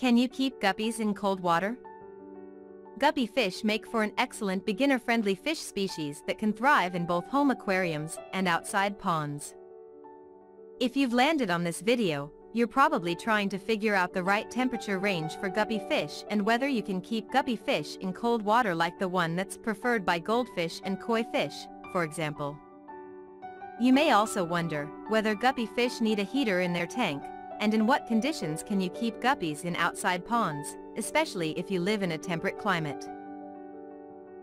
Can you keep guppies in cold water? Guppy fish make for an excellent beginner-friendly fish species that can thrive in both home aquariums and outside ponds. If you've landed on this video, you're probably trying to figure out the right temperature range for guppy fish and whether you can keep guppy fish in cold water like the one that's preferred by goldfish and koi fish, for example. You may also wonder whether guppy fish need a heater in their tank, and in what conditions can you keep guppies in outside ponds, especially if you live in a temperate climate.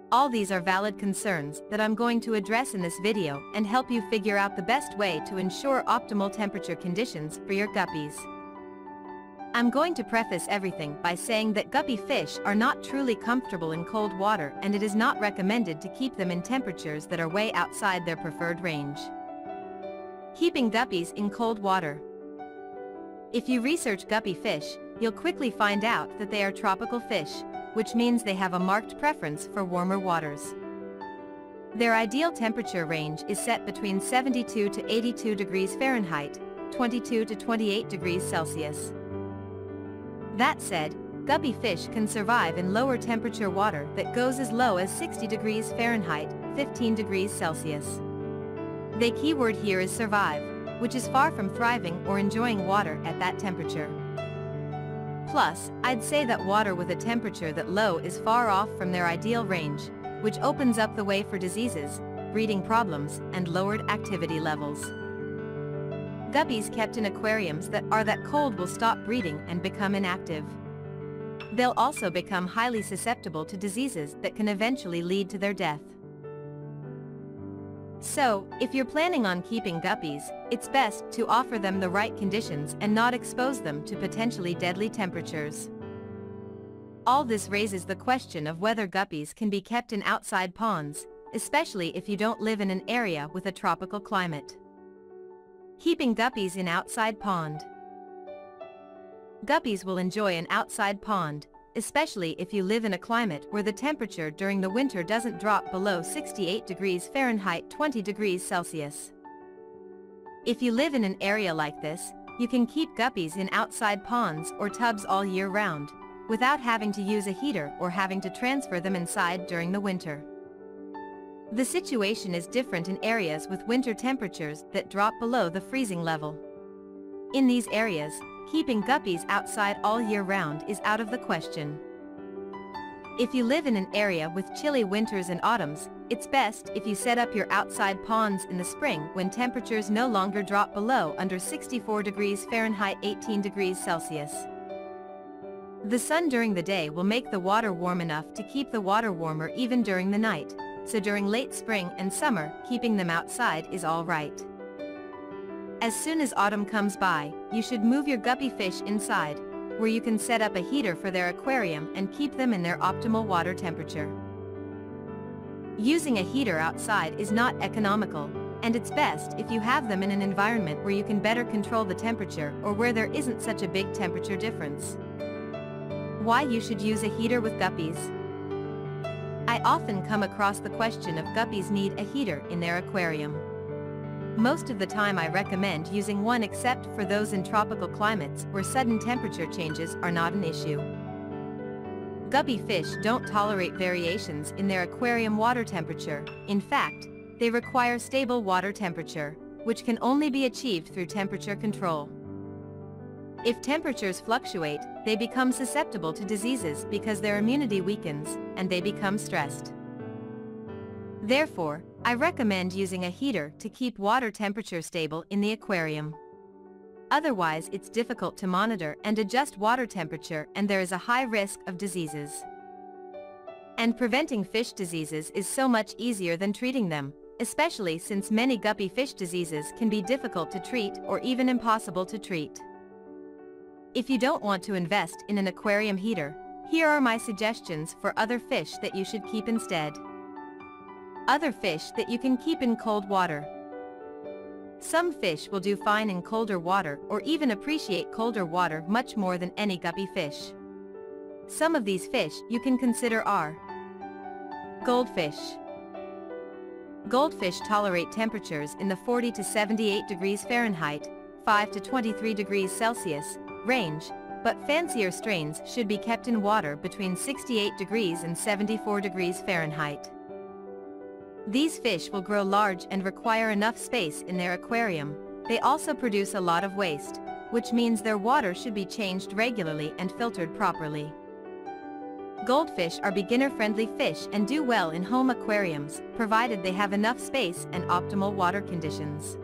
All these are valid concerns that I'm going to address in this video and help you figure out the best way to ensure optimal temperature conditions for your guppies. I'm going to preface everything by saying that guppy fish are not truly comfortable in cold water and it is not recommended to keep them in temperatures that are way outside their preferred range. Keeping guppies in cold water. If you research guppy fish, you'll quickly find out that they are tropical fish, which means they have a marked preference for warmer waters. Their ideal temperature range is set between 72 to 82 degrees Fahrenheit, 22 to 28 degrees Celsius. That said, guppy fish can survive in lower temperature water that goes as low as 60 degrees Fahrenheit, 15 degrees Celsius. The keyword here is survive, which is far from thriving or enjoying water at that temperature. Plus, I'd say that water with a temperature that low is far off from their ideal range, which opens up the way for diseases, breeding problems, and lowered activity levels. Guppies kept in aquariums that are that cold will stop breeding and become inactive. They'll also become highly susceptible to diseases that can eventually lead to their death. So, if you're planning on keeping guppies, it's best to offer them the right conditions and not expose them to potentially deadly temperatures. All this raises the question of whether guppies can be kept in outside ponds, especially if you don't live in an area with a tropical climate. Keeping guppies in outside pond. Guppies will enjoy an outside pond, especially if you live in a climate where the temperature during the winter doesn't drop below 68 degrees Fahrenheit 20 degrees Celsius. If you live in an area like this, you can keep guppies in outside ponds or tubs all year round, without having to use a heater or having to transfer them inside during the winter. The situation is different in areas with winter temperatures that drop below the freezing level. In these areas, keeping guppies outside all year round is out of the question. If you live in an area with chilly winters and autumns, it's best if you set up your outside ponds in the spring when temperatures no longer drop below under 64 degrees Fahrenheit 18 degrees Celsius. The sun during the day will make the water warm enough to keep the water warmer even during the night, so during late spring and summer, keeping them outside is alright. As soon as autumn comes by, you should move your guppy fish inside, where you can set up a heater for their aquarium and keep them in their optimal water temperature. Using a heater outside is not economical, and it's best if you have them in an environment where you can better control the temperature or where there isn't such a big temperature difference. Why you should use a heater with guppies? I often come across the question if guppies need a heater in their aquarium. Most of the time I recommend using one except for those in tropical climates where sudden temperature changes are not an issue. Guppy fish don't tolerate variations in their aquarium water temperature, in fact, they require stable water temperature, which can only be achieved through temperature control. If temperatures fluctuate, they become susceptible to diseases because their immunity weakens, and they become stressed. Therefore, I recommend using a heater to keep water temperature stable in the aquarium. Otherwise it's difficult to monitor and adjust water temperature and there is a high risk of diseases. And preventing fish diseases is so much easier than treating them, especially since many guppy fish diseases can be difficult to treat or even impossible to treat. If you don't want to invest in an aquarium heater, here are my suggestions for other fish that you should keep instead. Other fish that you can keep in cold water. Some fish will do fine in colder water or even appreciate colder water much more than any guppy fish. Some of these fish you can consider are Goldfish Goldfish tolerate temperatures in the 40 to 78 degrees Fahrenheit, 5 to 23 degrees Celsius, range, but fancier strains should be kept in water between 68 degrees and 74 degrees Fahrenheit. These fish will grow large and require enough space in their aquarium. They also produce a lot of waste, which means their water should be changed regularly and filtered properly. Goldfish are beginner-friendly fish and do well in home aquariums, provided they have enough space and optimal water conditions.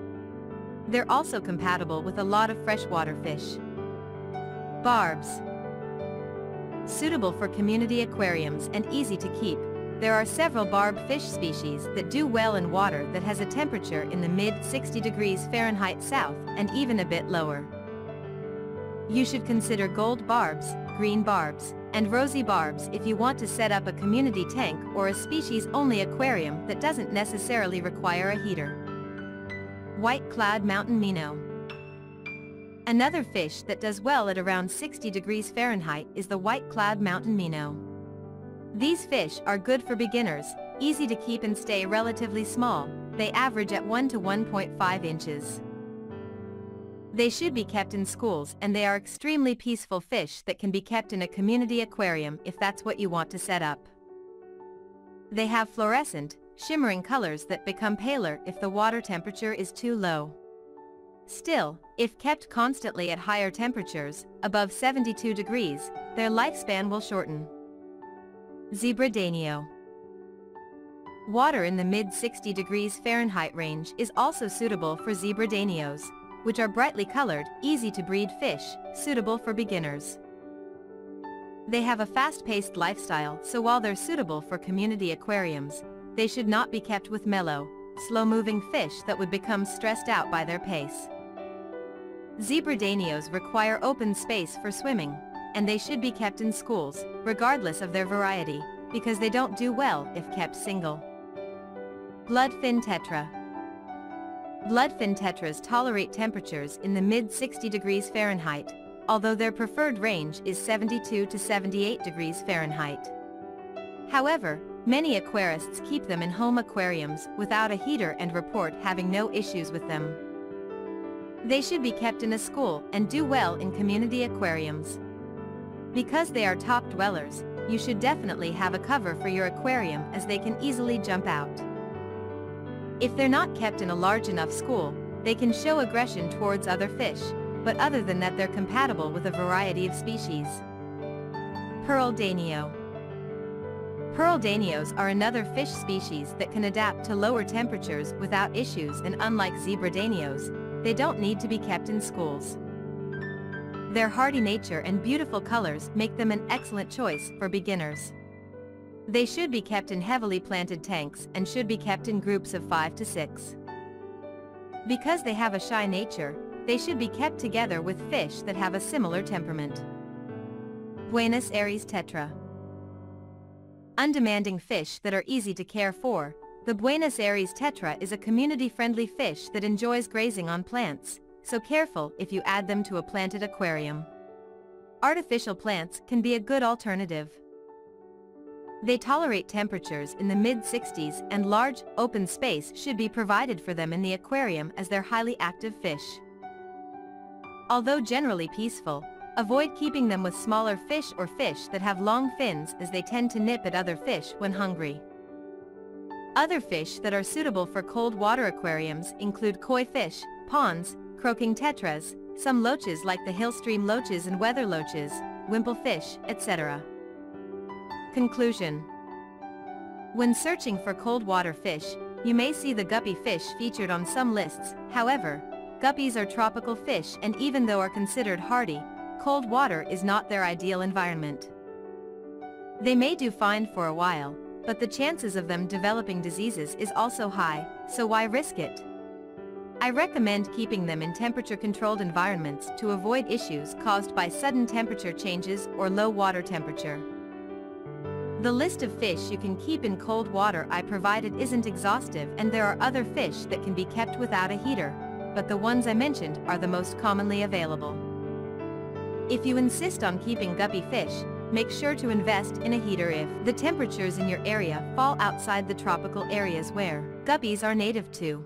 They're also compatible with a lot of freshwater fish. Barbs. Suitable for community aquariums and easy to keep, there are several barb fish species that do well in water that has a temperature in the mid-60 degrees Fahrenheit south and even a bit lower. You should consider gold barbs, green barbs, and rosy barbs if you want to set up a community tank or a species-only aquarium that doesn't necessarily require a heater. White Cloud Mountain Minnow Another fish that does well at around 60 degrees Fahrenheit is the White Cloud Mountain Minnow. These fish are good for beginners, easy to keep and stay relatively small, they average at 1 to 1.5 inches. They should be kept in schools and they are extremely peaceful fish that can be kept in a community aquarium if that's what you want to set up. They have fluorescent, shimmering colors that become paler if the water temperature is too low. Still, if kept constantly at higher temperatures, above 72 degrees, their lifespan will shorten. Zebra Danio Water in the mid-60 degrees Fahrenheit range is also suitable for zebra danios, which are brightly colored, easy-to-breed fish, suitable for beginners. They have a fast-paced lifestyle so while they're suitable for community aquariums, they should not be kept with mellow, slow-moving fish that would become stressed out by their pace. Zebra danios require open space for swimming, and they should be kept in schools, regardless of their variety, because they don't do well if kept single. Bloodfin Tetra Bloodfin tetras tolerate temperatures in the mid-60 degrees Fahrenheit, although their preferred range is 72 to 78 degrees Fahrenheit. However, many aquarists keep them in home aquariums without a heater and report having no issues with them. They should be kept in a school and do well in community aquariums. Because they are top dwellers, you should definitely have a cover for your aquarium as they can easily jump out. If they're not kept in a large enough school, they can show aggression towards other fish, but other than that they're compatible with a variety of species. Pearl Danio Pearl Danios are another fish species that can adapt to lower temperatures without issues and unlike zebra danios, they don't need to be kept in schools. Their hardy nature and beautiful colors make them an excellent choice for beginners. They should be kept in heavily planted tanks and should be kept in groups of 5 to 6. Because they have a shy nature, they should be kept together with fish that have a similar temperament. Buenos Aires Tetra Undemanding fish that are easy to care for, the Buenos Aires Tetra is a community-friendly fish that enjoys grazing on plants, so careful if you add them to a planted aquarium. Artificial plants can be a good alternative. They tolerate temperatures in the mid-60s and large, open space should be provided for them in the aquarium as they're highly active fish. Although generally peaceful, avoid keeping them with smaller fish or fish that have long fins as they tend to nip at other fish when hungry. Other fish that are suitable for cold water aquariums include koi fish, ponds, croaking tetras, some loaches like the hillstream loaches and weather loaches, wimple fish, etc. Conclusion When searching for cold water fish, you may see the guppy fish featured on some lists, however, guppies are tropical fish and even though are considered hardy, cold water is not their ideal environment. They may do fine for a while, but the chances of them developing diseases is also high, so why risk it? I recommend keeping them in temperature-controlled environments to avoid issues caused by sudden temperature changes or low water temperature. The list of fish you can keep in cold water I provided isn't exhaustive and there are other fish that can be kept without a heater, but the ones I mentioned are the most commonly available. If you insist on keeping guppy fish, make sure to invest in a heater if the temperatures in your area fall outside the tropical areas where guppies are native to.